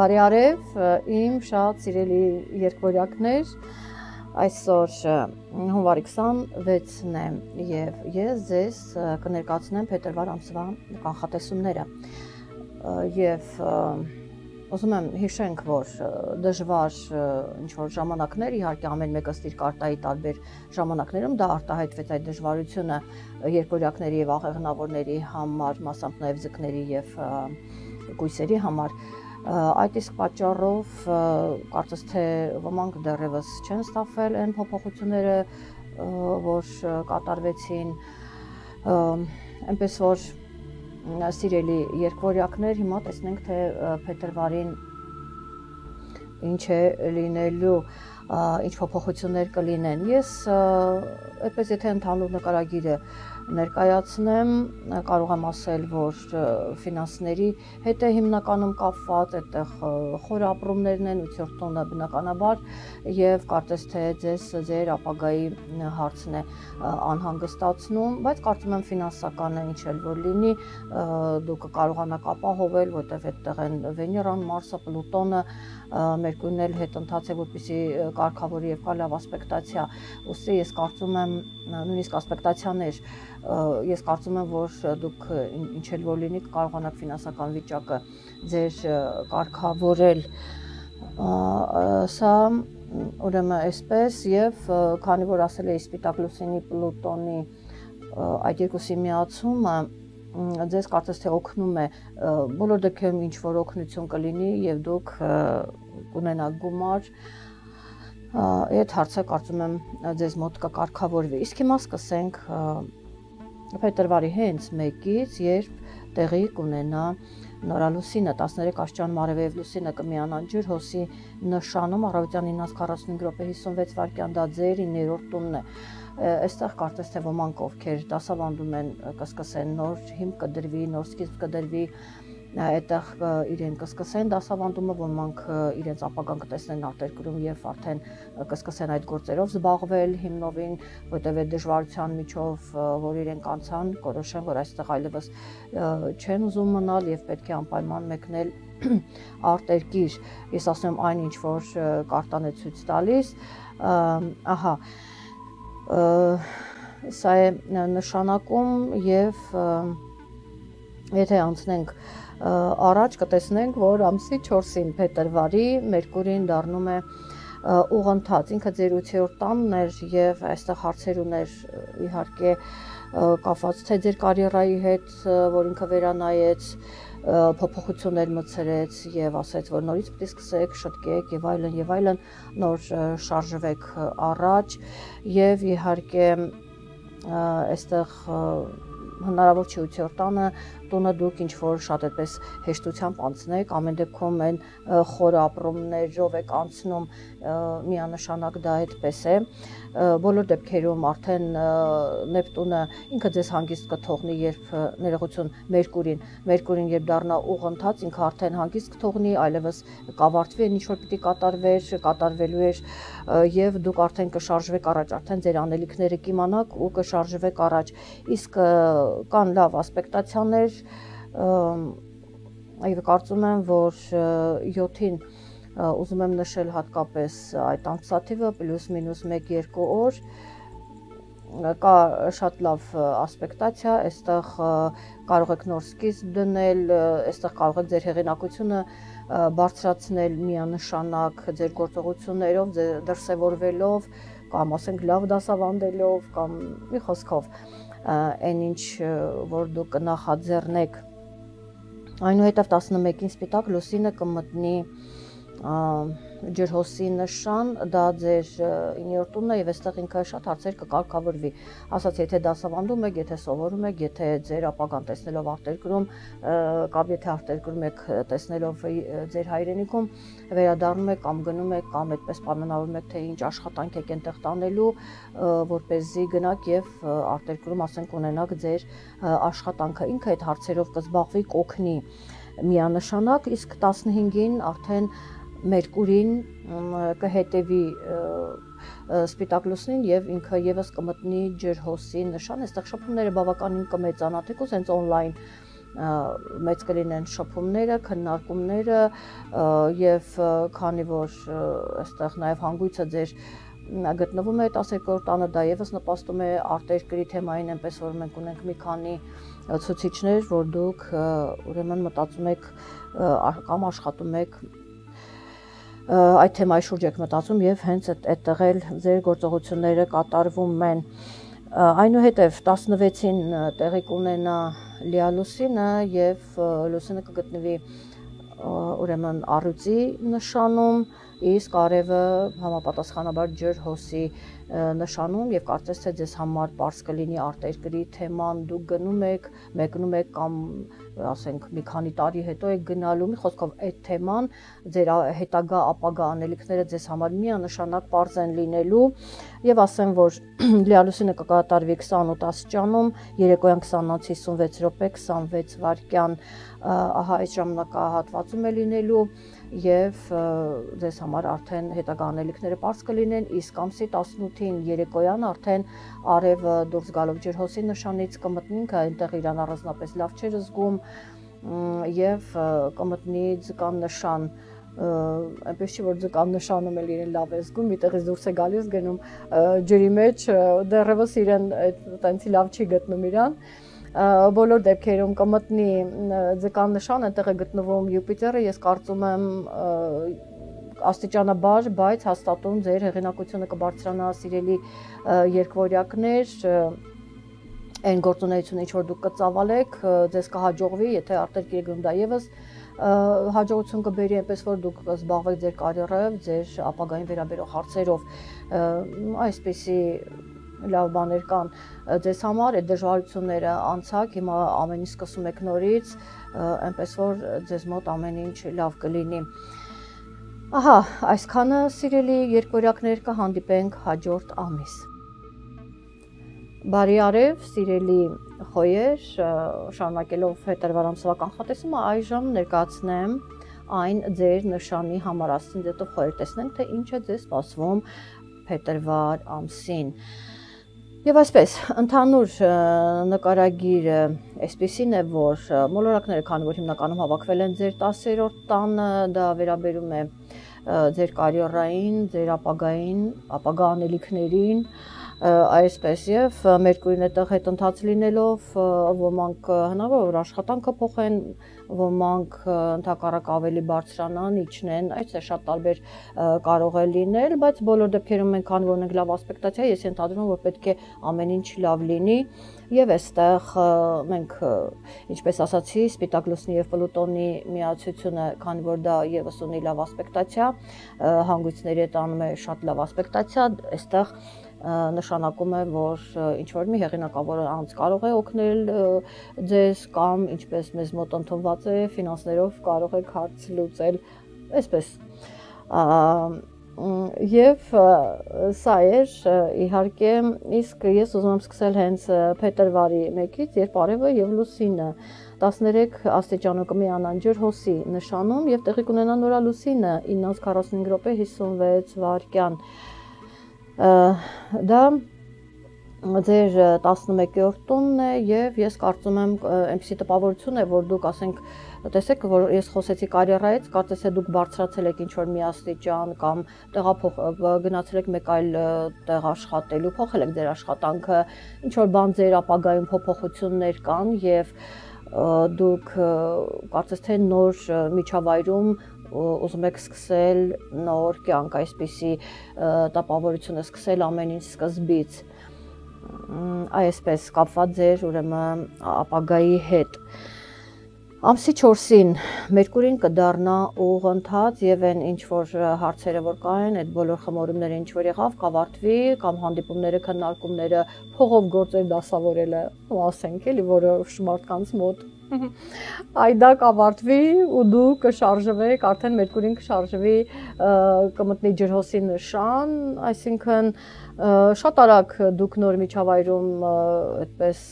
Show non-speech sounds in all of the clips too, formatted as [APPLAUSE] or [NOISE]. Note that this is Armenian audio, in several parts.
Բարի արև, իմ շատ սիրելի երկվորյակներ, այսօր հունվարի 26-ն է եւ ես ձեզ կներկայացնեմ փետրվար ամսվա կանխատեսումները։ Եվ ուզում եմ հիշենք, որ դժվար ինչ որ ժամանակներ, իհարկե ամեն մեկը ստիր կարտայի տարբեր ժամանակներում դա արտահայտվեց այդ դժվարությունը երկորյակների եւ աղեղնավորների համար, մասամբ նաեւ ձկների եւ գույսերի համար այդ իսկ պատճառով կարծես թե ոմանք դեռևս չեն ստավել այն փոփոխությունները, որ կատարվեցին այնպես որ սիրելի երկվորյակներ հիմա տեսնենք թե փետրվարին ինչ է լինելու ինչ փոփոխություններ կլինեն ես այդպես եթե ընդհանուր նկարագիրը ներկայացնեմ, կարող եմ ասել, որ ֆինանսների հետ է հիմնականում կապված, այդտեղ խոր ապրումներն են 8-րդ տոնը բնականաբար եւ կարծես թե ձեզ ձեր ապագայի հարցն է անհանգստացնում, բայց կարծում եմ ֆինանսականը ինչ էլ որ լինի, դուք կարողանաք ապահովել, որտեղ այդտեղ են Վեներան, Մարսը, Պլուտոնը, Մերկուրին էլ հետ ընթաց է, որպեսի կարգավորի եւ կա լավ ասպեկտացիա։ Ոստի ես կարծում եմ նույնիսկ ասպեկտացիաներ ես կարծում եմ, որ դուք ինչ էլ որ լինի կարողանաք ֆինանսական վիճակը ձեր կարգավորել սա ուրեմն այսպես եւ քանի որ ասել էի սպիտակ լուսինի Պլուտոնի այդ երկուսի միացումը ձեզ կարծես թե օգնում է բոլոր դեպքերում ինչ որ օգնություն կլինի եւ դուք կունենաք գումար այդ հարցը կարծում եմ ձեզ մոտ կկարգավորվի իսկ հիմա սկսենք փետրվարի հենց 1-ից, երբ տեղի կունենա նորալուսինը 13 աշճան մարևեև լուսինը կմիանան ջրհոսի նշանում առավոտյան 9:45 րոպե 56 վայրկյան դա ձեր 9-րդ տունն է այստեղ կարծես թե ոմանք ովքեր դասավանդում են կսկսեն նոր հիմք կդրվի նոր սկիզբ կդրվի այդտեղ իրեն կսկսեն դասավանդումը, ոմանք իրենց ապագան կտեսնեն արտերկրում եւ արդեն կսկսեն այդ գործերով զբաղվել հիմնովին, որտեղ այդ դժվարության միջով, որ իրենք անցան, կորոշեն, որ այստեղ այլևս չեն ուզում մնալ եւ պետք է անպայման մեկնել [CLEARS THROAT] արտերկիր։ Ես ասում եմ այն ինչ որ կարտան է ցույց տալիս, ահա սա է նշանակում եւ եթե անցնենք առաջ կտեսնենք, որ ամսի 4-ին փետրվարի Մերկուրին դառնում է ուղընթաց, ինքը ձեր 8-րդ տանն էր եւ այստեղ հարցեր ուներ իհարկե կապված թե ձեր կարիերայի հետ, որ ինքը վերանայեց, փոփոխություններ մցրեց եւ ասաց, որ նորից է սկսեք, շտկեք եւ այլն եւ այլն, նոր շարժվեք առաջ եւ իհարկե այստեղ հնարավոր չի 8-րդ տանը տունը դուք ինչ որ շատ այդպես հեշտությամբ անցնեք, ամեն դեպքում այն խոր ապրումներով եք անցնում, միանշանակ դա այդպես է։ Բոլոր դեպքերում արդեն Նեպտունը ինքը ձեզ հանգիստ կթողնի, երբ ներողություն Մերկուրին, Մերկուրին երբ դառնա ուղընթաց, ինքը արդեն հանգիստ կթողնի, այլևս կավարտվի այն ինչ որ պիտի կատարվեր, կատարվելու էր եւ դուք արդեն կշարժվեք առաջ, արդեն ձեր անելիքները կիմանաք ու կշարժվեք առաջ։ Իսկ կան լավ ասպեկտացիաներ, այո կարծում եմ, որ 7-ին ուզում եմ նշել հատկապես այդ ամսաթիվը պլյուս մինուս 1-2 օր կա շատ լավ ասպեկտացիա, այստեղ կարող եք նոր սկիզբ դնել, այստեղ կարող եք ձեր հեղինակությունը բարձրացնել միանշանակ ձեր գործողություններով, դրսևորվելով կամ ասենք լավ դասավանդելով կամ մի խոսքով այն ինչ որ դուք նախաձեռնեք այնուհետև 11-ին սպիտակ լուսինը կմտնի ջրհոսի նշան, դա ձեր 9-րդ տունն է եւ այստեղ ինքը շատ հարցեր կկարգավորվի։ Ասած, եթե դասավանդում եք, եթե սովորում եք, եթե ձեր ապագան տեսնելով արտերկրում, կամ եթե արտերկրում եք տեսնելով ձեր հայրենիքում, վերադառնում եք կամ գնում եք կամ այդպես պայմանավորում եք, թե ինչ աշխատանք եք այնտեղ տանելու, որ เป զի գնաք եւ արտերկրում ասենք ունենաք ձեր աշխատանքը։ Ինքը այդ հարցերով կզբաղվի, կօգնի միանշանակ, իսկ 15-ին արդեն Մերկուրին կհետևի սպիտակ լուսնին եւ ինքը եւս կմտնի ջրհոսի նշան, այստեղ շփումները բավականին կմեծանա, թեկուզ հենց on-line մեծ կլինեն շփումները, քննարկումները եւ քանի որ այստեղ նաեւ հանգույցը ձեր գտնվում է 12-րդ տանը դա եւս նպաստում է արտերկրի թեմային, այնպես որ մենք ունենք մի քանի ցուցիչներ, որ դուք ուրեմն մտածում եք կամ աշխատում եք այդ թեմայի շուրջ եք մտածում եւ հենց այդտեղ էլ ձեր գործողությունները կատարվում են այնուհետև 16-ին տեղի կունենա լիալուսինը եւ լուսինը կգտնվի ուրեմն առյուծի նշանում իսկ արևը համապատասխանաբար ջր հոսի նշանում եւ կարծես թե ձեզ համար པարս կլինի արտերկրի թեման դուք գնում եք մեկնում եք կամ ասենք մի քանի տարի հետո եք գնալու մի խոսքով այդ թեման ձեր հետագա ապագա անելիքները ձեզ համար միանշանակ པարզ են լինելու եւ ասեմ որ [CLEARS THROAT] լիալուսինը կկատարվի 28 աստիճանում երեկոյան 20-ից 56 րոպե 26 վայրկյան ահա այդ ժամանակահատվածում է լինելու եւ ձեզ համար արդեն հետագա անելիքները པարզ կլինեն, իսկ ամսի 18-ին երեկոյան արդեն արևը դուրս գալով ջրհոսի նշանից կմտնենք, այնտեղ իրան առանձնապես լավ չէր զգում եւ կմտնի ձկան նշան այնպես չի որ ձկան նշանում էլ իրեն լավ է զգում, միտեղից դուրս է գալիս գնում ջրի մեջ, դեռևս իրեն այտենցի լավ չի գտնում իրան բոլոր դեպքերում կմտնի ձկան նշան, այնտեղ է գտնվում Յուպիտերը, ես կարծում եմ աստիճանաբար, բայց հաստատում ձեր հեղինակությունը կբարձրանա սիրելի երկվորյակներ, այն գործունեությունը ինչ որ դուք կծավալեք, ձեզ կհաջողվի, եթե արտերկիր գնում դա եւս հաջողություն կբերի այնպես որ դուք զբաղվեք ձեր կարիերայով, ձեր ապագային վերաբերող հարցերով։ Այսպեսի լավ բաներ կան ձեզ համար, այդ դժվարությունները անցակ, հիմա ամեն ինչ սկսում եք նորից, այնպես որ ձեզ մոտ ամեն ինչ լավ կլինի։ Ահա, այսքանը սիրելի երկորյակներ կհանդիպենք հաջորդ ամիս։ Բարի արև, սիրելի խոյեր, շարունակելով փետրվար ամսվա կանխատեսումը, այժմ ներկայացնեմ այն ձեր նշանի համար աստին դետով խոյեր տեսնենք, թե ինչ է ձեզ սպասվում փետրվար ամսին։ Եվ այսպես, ընդհանուր նկարագիրը այսպեսին է, որ մոլորակները, քանի որ հիմնականում հավաքվել են ձեր 10-րդ տանը, դա վերաբերում է ձեր կարիերային, ձեր ապագային, ապագա անելիքներին, այսպես եւ Մերկուրին այդտեղ հետ ընթաց լինելով ոմանք հնարավոր որ աշխատանքը փոխեն, ոմանք ընդհակառակ ավելի բարձրանան, իջնեն, այս է շատ տարբեր կարող է լինել, բայց բոլոր դեպքերում մենք քան որ ունենք լավ ասպեկտացիա, ես ենթադրում եմ, որ պետք է ամեն ինչ լավ լինի եւ այստեղ մենք ինչպես ասացի, Սպիտակ լուսնի եւ Պլուտոնի միացությունը, քանի որ դա եւս ունի լավ ասպեկտացիա, հանգույցների հետ անում է շատ լավ ասպեկտացիա, այստեղ նշանակում է, որ ինչ որ մի հեղինակավոր անձ կարող է օգնել ձեզ կամ ինչպես մեզ մոտ ընդունված է ֆինանսներով կարող եք հարց լուծել, այսպես եւ սա էր իհարկե իսկ ես ուզում եմ սկսել հենց փետրվարի 1-ից երբ արևը եւ լուսինը 13 աստիճանով կմիանան ջրհոսի նշանում եւ տեղի կունենա նորա լուսինը 9:45 րոպե 56 վայրկյան դա ձեր 11-րդ տունն է եւ ես կարծում եմ այնպեսի տպավորություն է որ դուք ասենք տեսեք որ ես խոսեցի կարիերայից կարծես է դուք բարձրացել եք ինչ որ մի աստիճան կամ տեղափոխ գնացել եք մեկ այլ տեղ աշխատելու փոխել եք ձեր աշխատանքը ինչ որ բան ձեր ապագայում փոփոխություններ կան եւ դուք կարծես թե նոր միջավայրում ուզում եք սկսել նոր կյանք, այսպիսի տապավորությունը սկսել ամեն ինչ սկզբից այսպես կապված ձեր ուրեմն ապագայի հետ Ամսի 4-ին Մերկուրին կդառնա ուղընթաց եւ այն ինչ որ հարցերը որ կային, այդ բոլոր խմորումները ինչ որ եղավ, կավարտվի կամ հանդիպումները, քննարկումները, փողով գործեր դասավորելը, ասենք էլի, որը մարդկանց մոտ այ դա կավարտվի ու դու կշարժվեք, արդեն Մերկուրին կշարժվի, կմտնի ջրհոսի նշան, այսինքն շատ արագ դուք նոր միջավայրում այդպես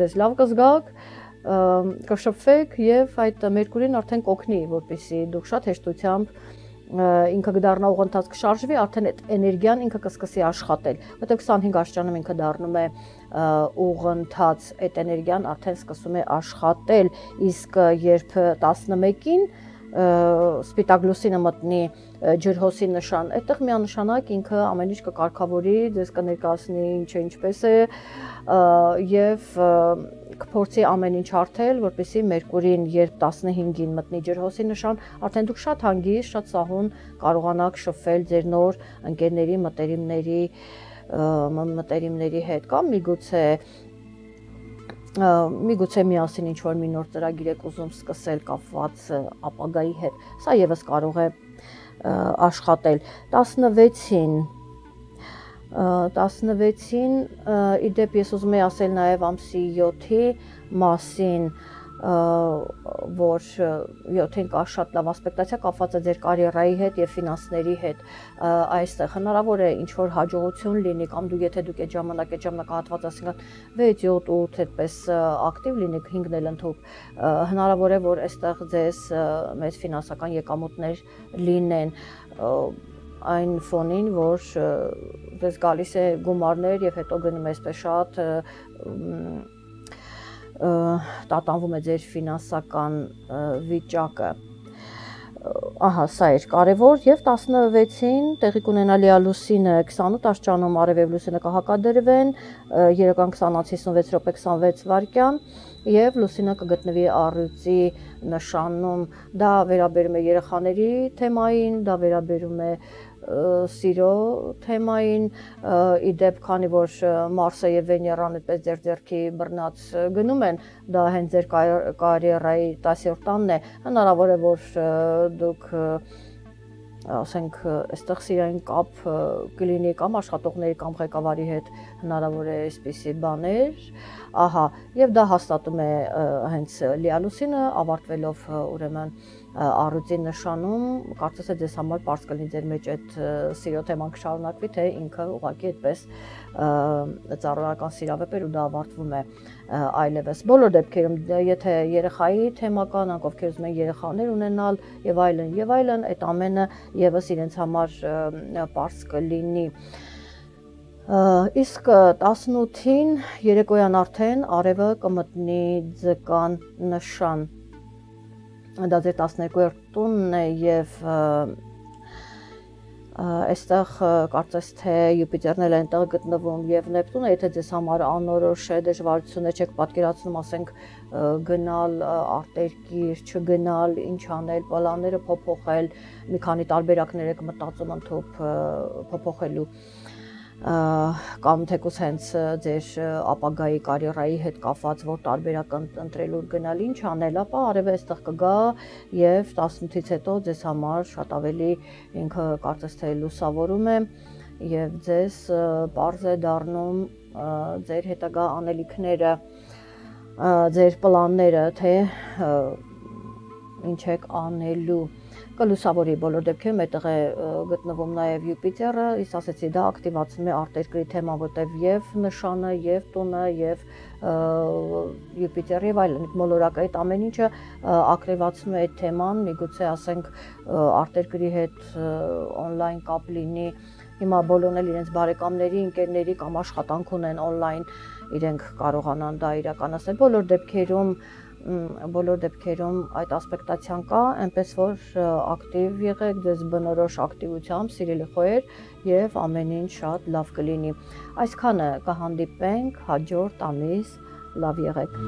ձեզ լավ կզգաք, կշփվեք եւ այդ Մերկուրին արդեն կօգնի, որպեսզի դուք շատ հեշտությամբ ինքը կդառնա ուղղընթաց կշարժվի, արդեն այդ էներգիան ինքը կսկսի աշխատել, որտեղ 25 աստիճանում ինքը դառնում է ուղղընթաց, այդ էներգիան արդեն սկսում է աշխատել, իսկ երբ 11-ին սպիտակ լուսինը մտնի ջրհոսի նշան, այդտեղ միանշանակ ինքը ամեն ինչ կկարգավորի, ձեզ կներկայացնի ինչը ինչպես է եւ կփորձի ամեն ինչ հարթել, որպեսզի Մերկուրին երբ 15-ին մտնի ջրհոսի նշան, արդեն դուք շատ հանգիստ, շատ սահուն կարողանաք շփվել ձեր նոր ընկերների, մտերիմների մտերիմների հետ կամ միգուցե միգուցե միասին ինչ որ մի նոր ծրագիր եք ուզում սկսել կապված ապագայի հետ։ Սա եւս կարող է աշխատել 16-ին 16-ին իդեպ ես ուզում եի ասել նաև ամսի 7-ի մասին, որ 7-ին կա շատ լավ ասպեկտացիա կապված է ձեր կարիերայի հետ եւ ֆինանսների հետ այստեղ հնարավոր է ինչ որ հաջողություն լինի կամ դու եթե դուք այդ ժամանակ այդ ժամանակահատված ասենք 6 7 8 այդպես ակտիվ լինեք 5-ն էլ ընդհանուր հնարավոր է որ այստեղ ձեզ մեծ ֆինանսական եկամուտներ լինեն այն ֆոնին, որ դες գալիս է գումարներ եւ հետո գնում է այսպես շատ տատանվում է ձեր ֆինանսական վիճակը ահա սա էր կարևոր եւ 16-ին տեղի կունենա լիալուսինը 28 աշճանում արևև լուսինը կհակադրվեն երեկոյան 20-ից 56 րոպե 26 վայրկյան եւ լուսինը կգտնվի առյուծի նշանում դա վերաբերում է երեխաների թեմային դա վերաբերում է սիրո թեմային իդեպ քանի որ Մարսը եւ Վեներան այդպես ձեր ձեռքի բռնած գնում են դա հենց ձեր կարիերայի 10-րդ տանն է հնարավոր է որ դուք ասենք այստեղ սիրային կապ կլինի կամ աշխատողների կամ ղեկավարի հետ հնարավոր է այսպիսի բաներ ահա եւ դա հաստատում է հենց լիալուսինը ավարտվելով ուրեմն առույցի նշանում, կարծես է ձեզ համար པարզ կլինի ձեր մեջ այդ սիրո թեման կշարունակվի, թե ինքը ուղղակի այդպես ծառայական սիրավեպեր ու դա ավարտվում է այլևս։ Բոլոր դեպքերում, եթե երեխայի թեմական, անկով ովքեր ուզում են երեխաներ ունենալ եւ այլն եւ այլն, այդ ամենը եւս իրենց համար པարզ կլինի։ Իսկ 18-ին երեկոյան արդեն արևը կմտնի ձկան նշան դա ձեր 12-րդ տունն է եւ այստեղ կարծես թե Յուպիտերն էլ այնտեղ գտնվում եւ Նեպտունը, եթե ձեզ համար անորոշ է, դժվարություն է, չեք պատկերացնում, ասենք գնալ արտերկիր, չգնալ, ինչ անել, պլանները փոփոխել, մի քանի տարբերակներ եք մտածում ընդհանուր փոփոխելու կամ թեկուս հենց ձեր ապագայի կարիերայի հետ կապված որ տարբերակ ընտրելու գնալ ինչ անել, ապա արևը այստեղ կգա եւ 18-ից հետո ձեզ համար շատ ավելի ինքը կարծես թե լուսավորում է եւ ձեզ པարզ է դառնում ձեր հետագա անելիքները ձեր պլանները թե ինչ եք անելու կլուսավորի բոլոր դեպքերում այդտեղ է գտնվում նաև Յուպիտերը, իս ասեցի դա ակտիվացնում է արտերկրի թեման, որտեվ եւ նշանը, եւ տունը, եւ Յուպիտերը եւ այլն մոլորակը այդ ամեն ինչը ակտիվացնում է այդ թեման, միգուցե ասենք արտերկրի հետ on-line կապ լինի, հիմա բոլորն էլ իրենց բարեկամների, ընկերների կամ աշխատանք ունեն on-line իրենք կարողանան դա իրականացնել բոլոր դեպքերում բոլոր դեպքերում այդ ասպեկտացիան կա, այնպես որ ակտիվ եղեք, ձեզ բնորոշ ակտիվությամբ, սիրելի խոհեր եւ ամեն ինչ շատ լավ կլինի։ Այսքանը կհանդիպենք հաջորդ ամիս, լավ եղեք։